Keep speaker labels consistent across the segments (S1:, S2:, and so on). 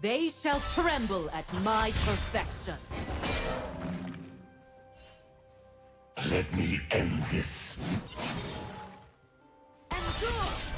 S1: They shall tremble at my perfection.
S2: Let me end this.
S1: Endure!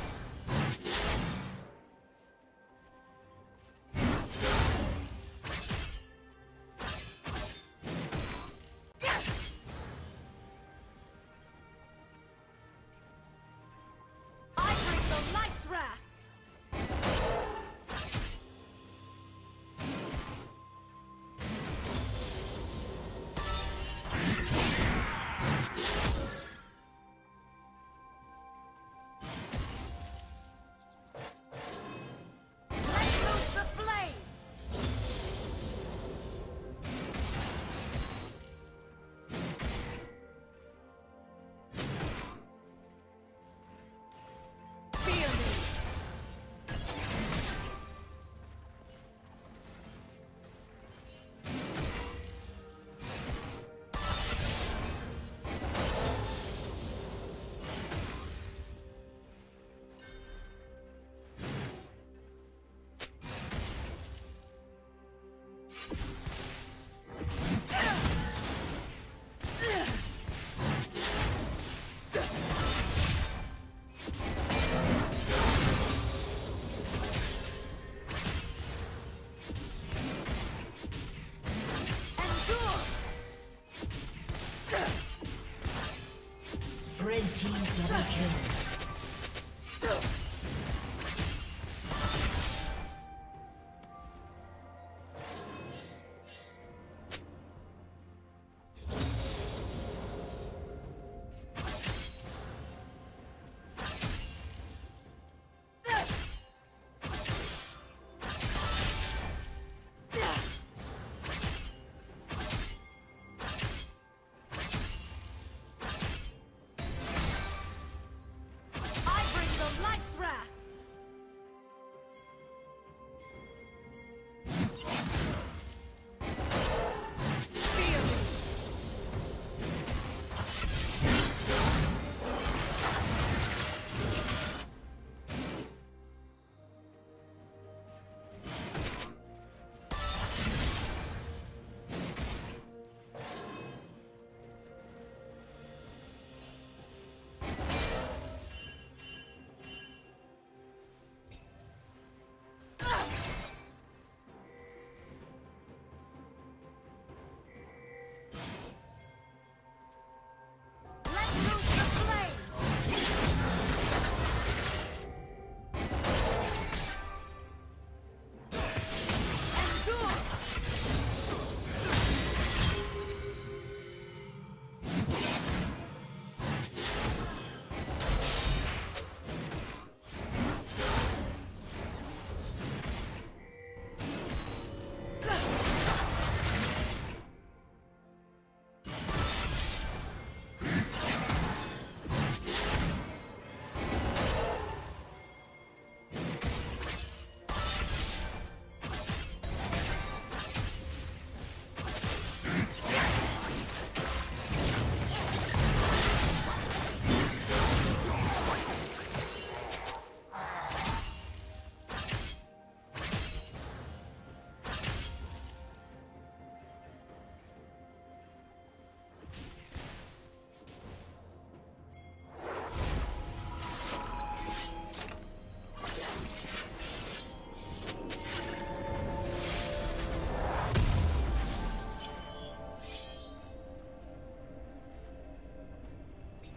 S3: Team double kill.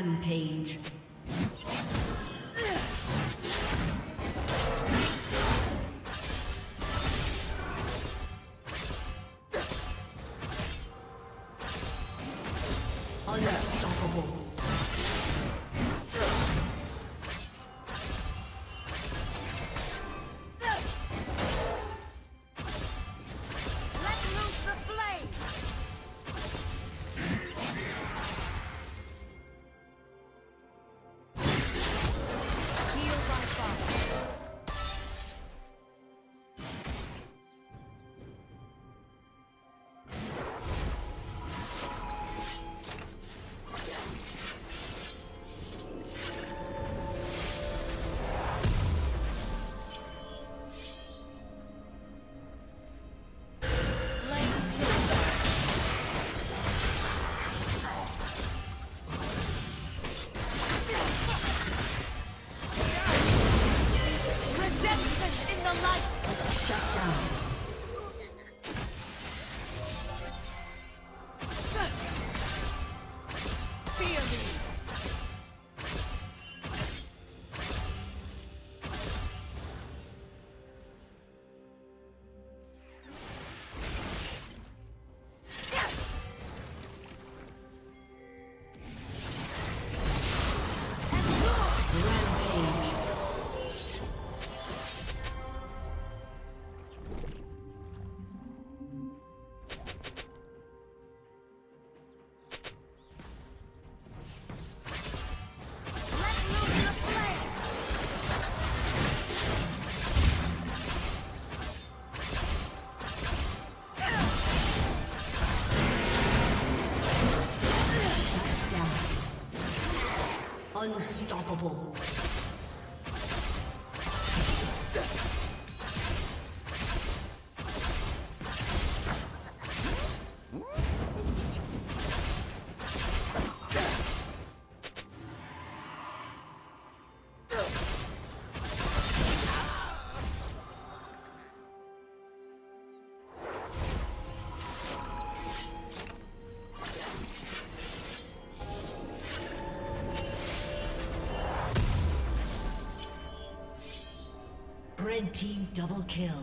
S3: Rampage. Unstoppable. Team double kill.